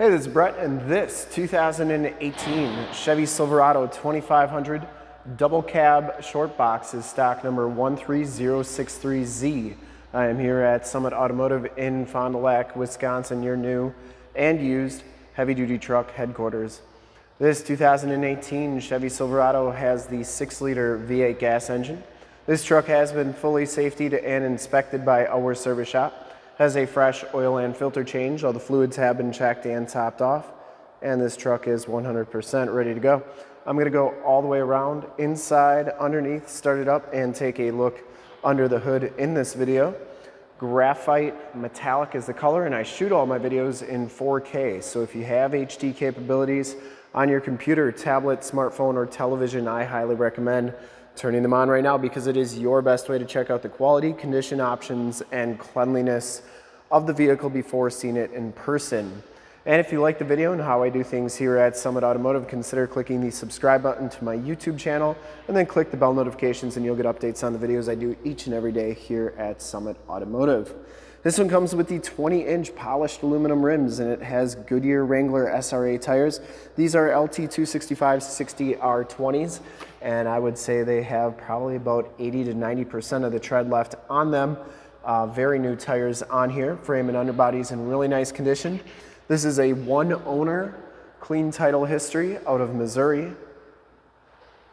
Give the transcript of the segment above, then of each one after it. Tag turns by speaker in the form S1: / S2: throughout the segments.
S1: Hey, this is Brett, and this 2018 Chevy Silverado 2500 double cab short box is stock number 13063Z. I am here at Summit Automotive in Fond du Lac, Wisconsin, your new and used heavy duty truck headquarters. This 2018 Chevy Silverado has the 6 liter V8 gas engine. This truck has been fully safetied and inspected by our service shop has a fresh oil and filter change. All the fluids have been checked and topped off. And this truck is 100% ready to go. I'm gonna go all the way around, inside, underneath, start it up, and take a look under the hood in this video. Graphite metallic is the color, and I shoot all my videos in 4K. So if you have HD capabilities on your computer, tablet, smartphone, or television, I highly recommend turning them on right now because it is your best way to check out the quality, condition options, and cleanliness of the vehicle before seeing it in person. And if you like the video and how I do things here at Summit Automotive, consider clicking the subscribe button to my YouTube channel and then click the bell notifications and you'll get updates on the videos I do each and every day here at Summit Automotive. This one comes with the 20 inch polished aluminum rims and it has Goodyear Wrangler SRA tires. These are LT265 60 R20s and I would say they have probably about 80 to 90% of the tread left on them. Uh, very new tires on here, frame and underbody's in really nice condition. This is a one owner clean title history out of Missouri.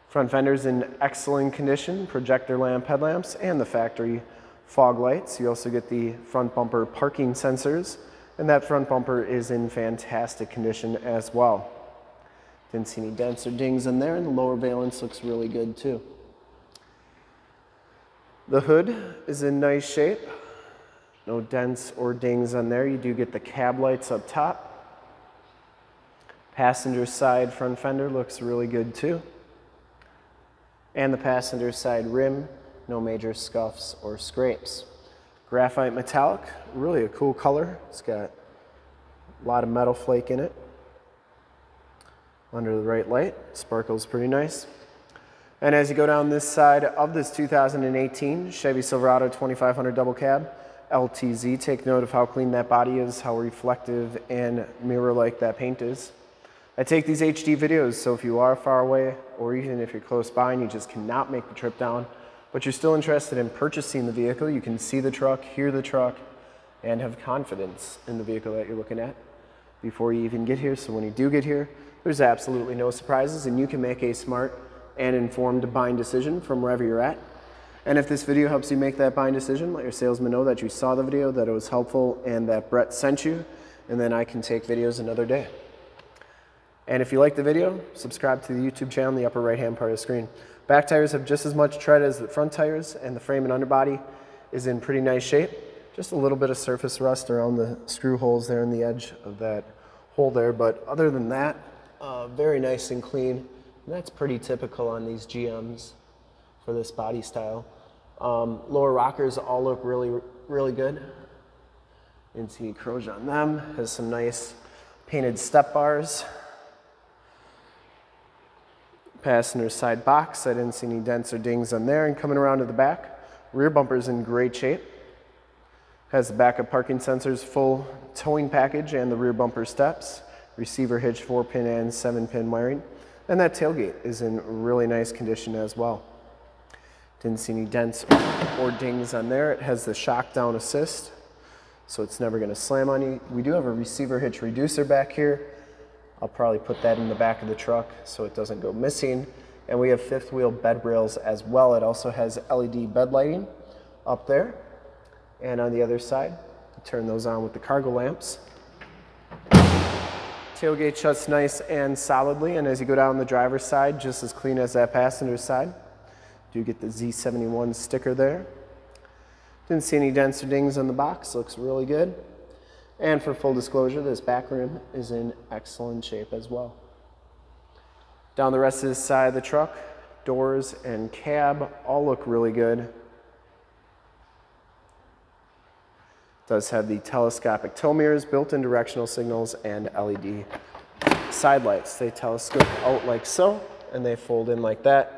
S1: Front fenders in excellent condition, projector lamp headlamps, and the factory fog lights. You also get the front bumper parking sensors, and that front bumper is in fantastic condition as well. Didn't see any dents or dings in there, and the lower valence looks really good too. The hood is in nice shape. No dents or dings on there. You do get the cab lights up top. Passenger side front fender looks really good too. And the passenger side rim no major scuffs or scrapes. Graphite metallic, really a cool color. It's got a lot of metal flake in it. Under the right light, sparkles pretty nice. And as you go down this side of this 2018 Chevy Silverado 2500 double cab, LTZ, take note of how clean that body is, how reflective and mirror-like that paint is. I take these HD videos, so if you are far away, or even if you're close by and you just cannot make the trip down, but you're still interested in purchasing the vehicle, you can see the truck, hear the truck, and have confidence in the vehicle that you're looking at before you even get here. So when you do get here, there's absolutely no surprises and you can make a smart and informed buying decision from wherever you're at. And if this video helps you make that buying decision, let your salesman know that you saw the video, that it was helpful, and that Brett sent you, and then I can take videos another day. And if you like the video, subscribe to the YouTube channel in the upper right hand part of the screen. Back tires have just as much tread as the front tires and the frame and underbody is in pretty nice shape. Just a little bit of surface rust around the screw holes there in the edge of that hole there. But other than that, uh, very nice and clean. And that's pretty typical on these GMs for this body style. Um, lower rockers all look really, really good. Didn't see corrosion on them. Has some nice painted step bars. Passenger side box, I didn't see any dents or dings on there. And coming around to the back, rear bumper's in great shape. Has the backup parking sensors, full towing package, and the rear bumper steps. Receiver hitch, four pin and seven pin wiring. And that tailgate is in really nice condition as well. Didn't see any dents or dings on there. It has the shock down assist, so it's never gonna slam on you. We do have a receiver hitch reducer back here I'll probably put that in the back of the truck so it doesn't go missing. And we have fifth wheel bed rails as well. It also has LED bed lighting up there. And on the other side, turn those on with the cargo lamps. Tailgate shuts nice and solidly. And as you go down the driver's side, just as clean as that passenger side. Do you get the Z71 sticker there. Didn't see any dents or dings on the box. Looks really good. And for full disclosure, this back rim is in excellent shape as well. Down the rest of this side of the truck, doors and cab all look really good. Does have the telescopic tow mirrors, built-in directional signals, and LED side lights. They telescope out like so, and they fold in like that.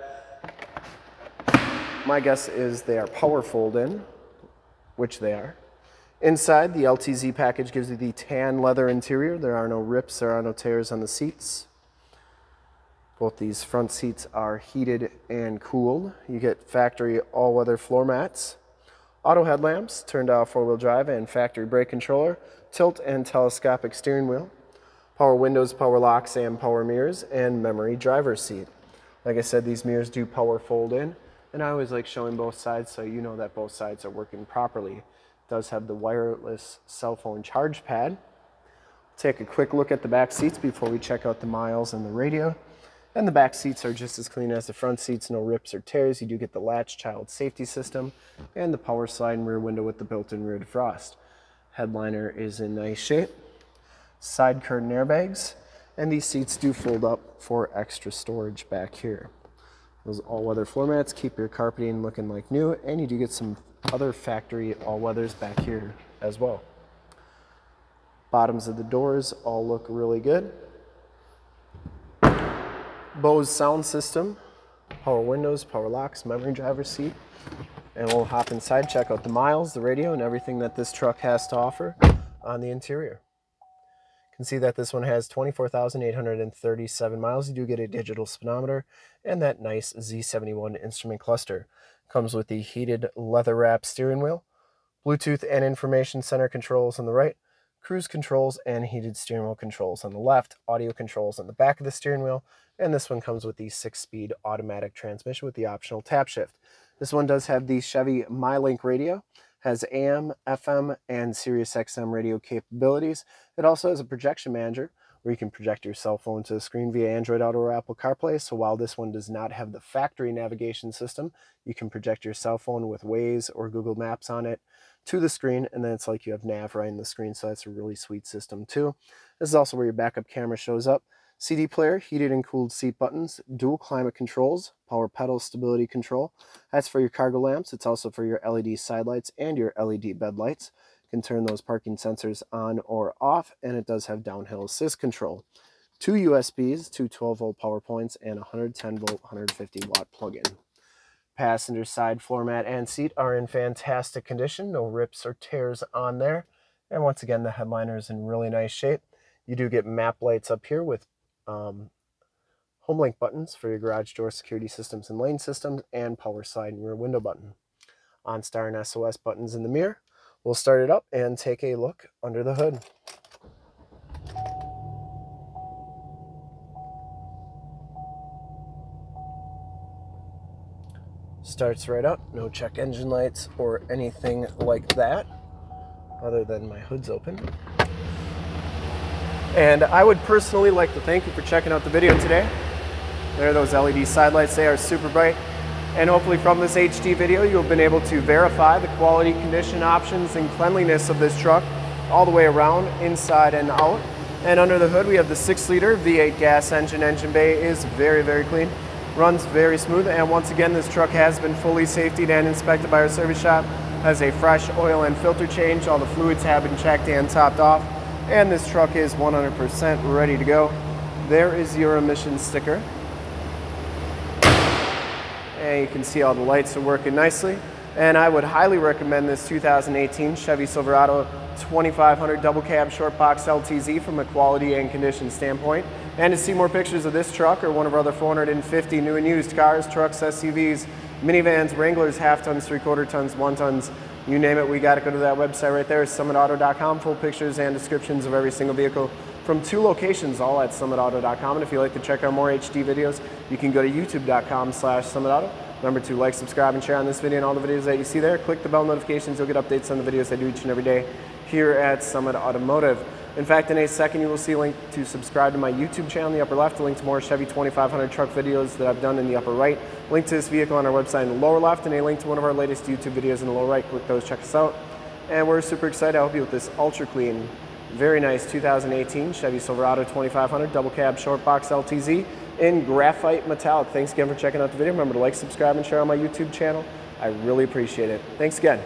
S1: My guess is they are power fold in, which they are Inside, the LTZ package gives you the tan leather interior. There are no rips, there are no tears on the seats. Both these front seats are heated and cooled. You get factory all-weather floor mats, auto headlamps, turned off four-wheel drive and factory brake controller, tilt and telescopic steering wheel, power windows, power locks, and power mirrors, and memory driver's seat. Like I said, these mirrors do power fold in, and I always like showing both sides so you know that both sides are working properly does have the wireless cell phone charge pad. Take a quick look at the back seats before we check out the miles and the radio. And the back seats are just as clean as the front seats, no rips or tears. You do get the latch child safety system and the power sliding rear window with the built-in rear defrost. Headliner is in nice shape. Side curtain airbags, and these seats do fold up for extra storage back here. Those all-weather floor mats keep your carpeting looking like new, and you do get some other factory all-weathers back here as well. Bottoms of the doors all look really good. Bose sound system, power windows, power locks, memory driver seat. And we'll hop inside, check out the miles, the radio, and everything that this truck has to offer on the interior. Can see that this one has 24,837 miles. You do get a digital speedometer and that nice Z71 instrument cluster. Comes with the heated leather wrap steering wheel, Bluetooth and information center controls on the right, cruise controls and heated steering wheel controls on the left, audio controls on the back of the steering wheel, and this one comes with the six-speed automatic transmission with the optional tap shift. This one does have the Chevy MyLink radio, has AM, FM, and Sirius XM radio capabilities. It also has a projection manager, where you can project your cell phone to the screen via Android Auto or Apple CarPlay. So while this one does not have the factory navigation system, you can project your cell phone with Waze or Google Maps on it to the screen, and then it's like you have nav right in the screen, so that's a really sweet system too. This is also where your backup camera shows up. CD player, heated and cooled seat buttons, dual climate controls, power pedal stability control. That's for your cargo lamps. It's also for your LED side lights and your LED bed lights can turn those parking sensors on or off, and it does have downhill assist control. Two USBs, two 12 volt power points, and 110 volt 150 watt plug-in. Passenger side floor mat and seat are in fantastic condition, no rips or tears on there. And once again, the headliner is in really nice shape. You do get map lights up here with um, HomeLink buttons for your garage door security systems and lane systems, and power side and rear window button. OnStar and SOS buttons in the mirror, We'll start it up and take a look under the hood. Starts right up, no check engine lights or anything like that, other than my hood's open. And I would personally like to thank you for checking out the video today. There are those LED side lights, they are super bright. And hopefully from this HD video, you've been able to verify the quality, condition, options, and cleanliness of this truck all the way around, inside and out. And under the hood, we have the six liter V8 gas engine. Engine bay is very, very clean, runs very smooth. And once again, this truck has been fully safetied and inspected by our service shop. Has a fresh oil and filter change. All the fluids have been checked and topped off. And this truck is 100% ready to go. There is your emissions sticker. And you can see all the lights are working nicely. And I would highly recommend this 2018 Chevy Silverado 2500 double cab short box LTZ from a quality and condition standpoint. And to see more pictures of this truck or one of our other 450 new and used cars, trucks, SUVs, minivans, Wranglers, half tons, three quarter tons, one tons, you name it, we got to go to that website right there, summitauto.com, full pictures and descriptions of every single vehicle from two locations, all at summitauto.com. And if you'd like to check out more HD videos, you can go to youtube.com slash summitauto. Remember to like, subscribe, and share on this video and all the videos that you see there. Click the bell notifications. You'll get updates on the videos I do each and every day here at Summit Automotive. In fact, in a second, you will see a link to subscribe to my YouTube channel in the upper left, a link to more Chevy 2500 truck videos that I've done in the upper right, a link to this vehicle on our website in the lower left, and a link to one of our latest YouTube videos in the lower right. Click those, check us out. And we're super excited to help you with this ultra clean very nice 2018 Chevy Silverado 2500 double cab short box LTZ in graphite metallic. Thanks again for checking out the video. Remember to like, subscribe, and share on my YouTube channel. I really appreciate it. Thanks again.